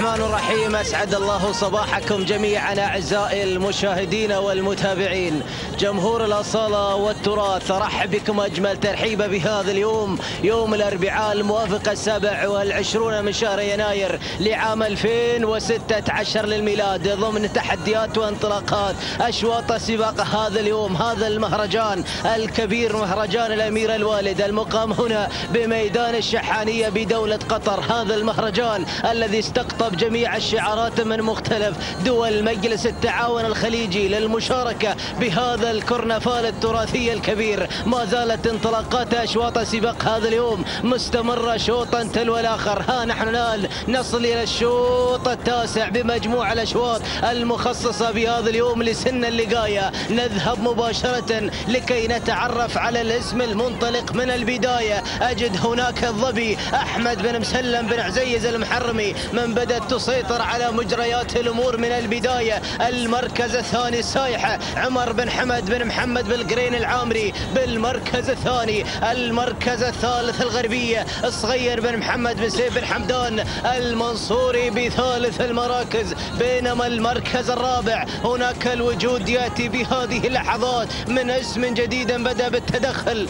الرحمن الرحيم. أسعد الله صباحكم جميعا أعزائي المشاهدين والمتابعين. جمهور الأصالة والتراث أرحب بكم أجمل ترحيبه بهذا اليوم يوم الأربعاء الموافق السابع والعشرون من شهر يناير لعام 2016 للميلاد. ضمن تحديات وانطلاقات أشواط سباق هذا اليوم هذا المهرجان الكبير مهرجان الأمير الوالد. المقام هنا بميدان الشحانية بدولة قطر. هذا المهرجان الذي استقطب جميع الشعارات من مختلف دول مجلس التعاون الخليجي للمشاركة بهذا الكرنفال التراثي الكبير. ما زالت انطلاقات أشواط سباق هذا اليوم. مستمرة شوطا تلو الآخر ها نحن الآن نصل إلى الشوط التاسع بمجموع الأشواط المخصصة بهذا اليوم لسن اللقاية. نذهب مباشرة لكي نتعرف على الاسم المنطلق من البداية. أجد هناك الظبي أحمد بن مسلم بن عزيز المحرمي من بدأت تسيطر على مجريات الأمور من البداية. المركز الثاني السايحة عمر بن حمد بن محمد بالقرين العامري بالمركز الثاني. المركز الثالث الغربية. الصغير بن محمد بن سيف بن حمدان. المنصوري بثالث المراكز. بينما المركز الرابع. هناك الوجود يأتي بهذه اللحظات. من أسم جديد بدأ بالتدخل.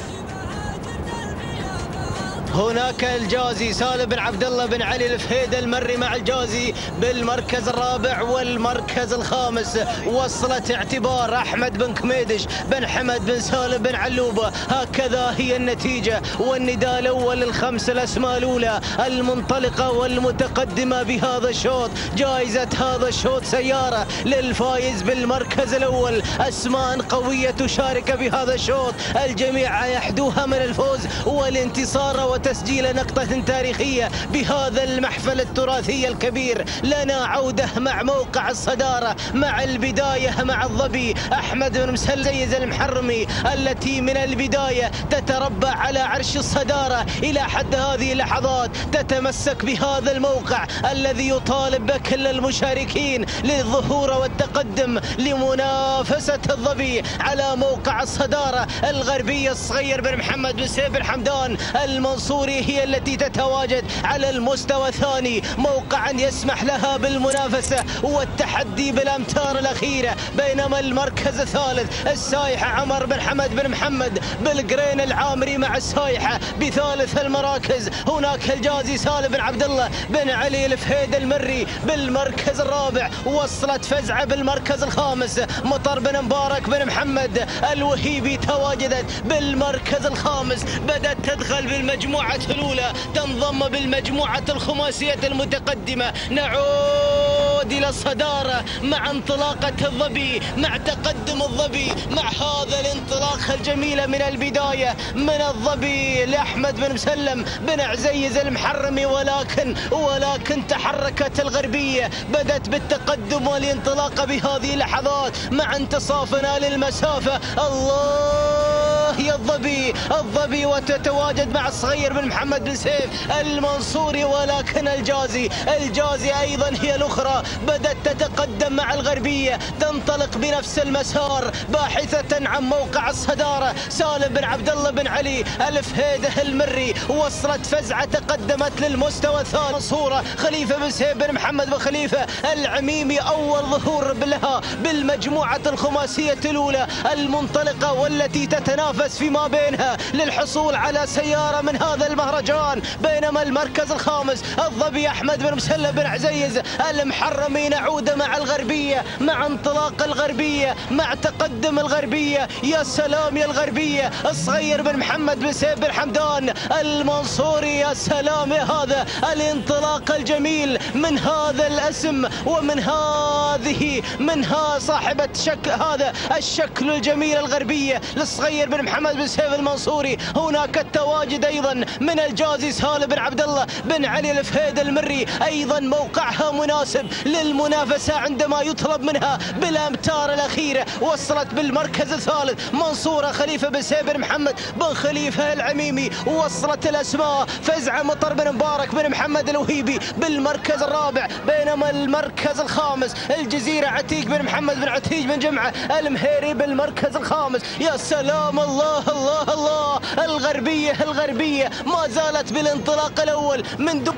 هناك الجازي سالم بن عبد الله بن علي الفهيد المري مع الجازي بالمركز الرابع والمركز الخامس. وصلت اعتبار أحمد بن كميدش بن حمد بن سالم بن علوبه هكذا هي النتيجة. والنداء الأول للخمس الأسماء الأولى المنطلقة والمتقدمة بهذا الشوط. جائزة هذا الشوط سيارة للفايز بالمركز الأول. أسماء قوية تشارك بهذا الشوط. الجميع يحدوها من الفوز والانتصار وتسجيل نقطة تاريخية بهذا المحفل التراثي الكبير. لنا عودة مع موقع الصدارة مع البداية مع الظبي. أحمد بن مسليز المحرمي التي من البداية تتربع على عرش الصدارة إلى حد هذه اللحظات. تتمسك بهذا الموقع الذي يطالب بكل المشاركين للظهور والتقدم لمنافسة الظبي على موقع الصدارة الغربية الصغير بن محمد بن سيف بن حمدان المنصور. المنصوري هي التي تتواجد على المستوى الثاني. موقعا يسمح لها بالمنافسة والتحدي بالأمتار الأخيرة. بينما المركز الثالث السايحة عمر بن حمد بن محمد بالقرين العامري مع السايحة بثالث المراكز. هناك الجازي سالم بن عبد الله بن علي الفهيد المري بالمركز الرابع. وصلت فزعة بالمركز الخامس. مطر بن مبارك بن محمد الوهيبي تواجدت بالمركز الخامس. بدأت تدخل بالمجموعة المجموعة الأولى تنضم بالمجموعة الخماسية المتقدمة. نعود إلى الصدارة مع انطلاقة الظبي مع تقدم الظبي مع هذا الانطلاقة الجميلة من البداية من الظبي لأحمد بن مسلم بن عزيز المحرمي ولكن ولكن تحركت الغربية بدت بالتقدم والانطلاقة بهذه اللحظات مع انتصافنا للمسافة. الله! يا الظبي الظبي وتتواجد مع الصغير بن محمد بن سيف المنصوري ولكن الجازي الجازي أيضا هي الأخرى. بدأت تتقدم مع الغربية تنطلق بنفس المسار باحثة عن موقع الصدارة. سالم بن عبد الله بن علي الفهيده المري وصلت فزعة تقدمت للمستوى الثاني. صوره خليفة بن سيف بن محمد بن خليفة العميمي أول ظهور لها بالمجموعة الخماسية الأولى المنطلقة والتي تتنافس فيما بينها للحصول على سيارة من هذا المهرجان بينما المركز الخامس الظبي أحمد بن مسلم بن عزيز المحرمي نعود مع الغربية مع انطلاق الغربية مع تقدم الغربية. يا سلام يا الغربية الصغير بن محمد بن سيف بن حمدان المنصوري يا سلام يا هذا الانطلاق الجميل من هذا الاسم ومن هذه منها صاحبة شك هذا الشكل الجميل الغربية للصغير بن محمد بن سيف المنصوري. هناك التواجد أيضا من الجازي سالم بن عبد الله بن علي الفهيد المري. أيضا موقعها مناسب للمنافسة عندما يطلب منها بالأمتار الاخيره وصلت بالمركز الثالث منصورة خليفة بن سيف بن محمد بن خليفة العميمي. وصلت الأسماء فزعة مطر بن مبارك بن محمد الوهيبي بالمركز الرابع. بينما المركز الخامس الجزيرة عتيق بن محمد بن عتيج بن جمعة المهيري بالمركز الخامس. يا سلام الله الله الله الغربية الغربية ما زالت بالانطلاق الأول من دب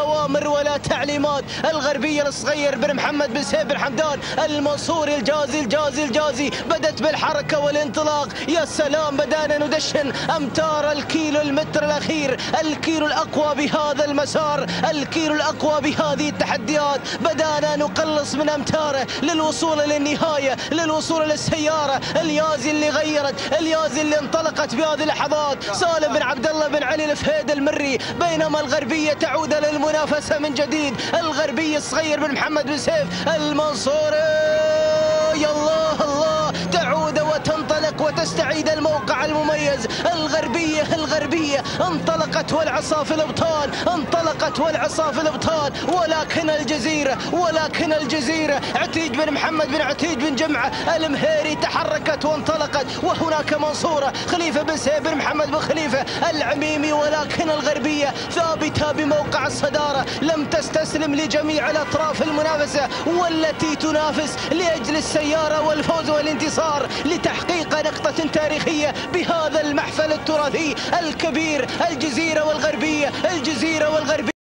أوامر ولا تعليمات. الغربية الصغير بن محمد بن سيف بن حمدان المنصوري الجازي الجازي الجازي بدت بالحركة والانطلاق. يا سلام بدأنا ندشن أمتار الكيلو المتر الأخير. الكيلو الأقوى بهذا المسار. الكيلو الأقوى بهذه التحديات. بدأنا نقلص من أمتاره للوصول للنهاية للوصول للسيارة. اليازي اللي غيرت اليازي اللي انطلقت بهذه اللحظات. سالم بن عبد الله بن علي الفهيد المري. بينما الغربية تعود للمنافسة من جديد. الغربية الصغير بن محمد بن سيف المنصوري. يا الله الله تعود وتنطلق وتستعيد الموقع المميز. الغربية الغربية. انطلقت والعصا في الأبطال. انطلقت والعصا في الأبطال. ولكن الجزيرة ولكن الجزيرة. عتيج بن محمد بن عتيج بن جمعة. المهيري تحركت وانطلقت. وهناك منصورة. خليفة بن سيف بن محمد بن خليفة العميمي. ولكن الغربية ثابتة بموقع الصدارة. لم تستسلم لجميع الأطراف المنافسة والتي تنافس لأجل السيارة والفوز والانتصار لتحقيق نقطة تاريخية بهذا المحفل التراثي الكبير الجزيرة والغربية الجزيرة والغربية.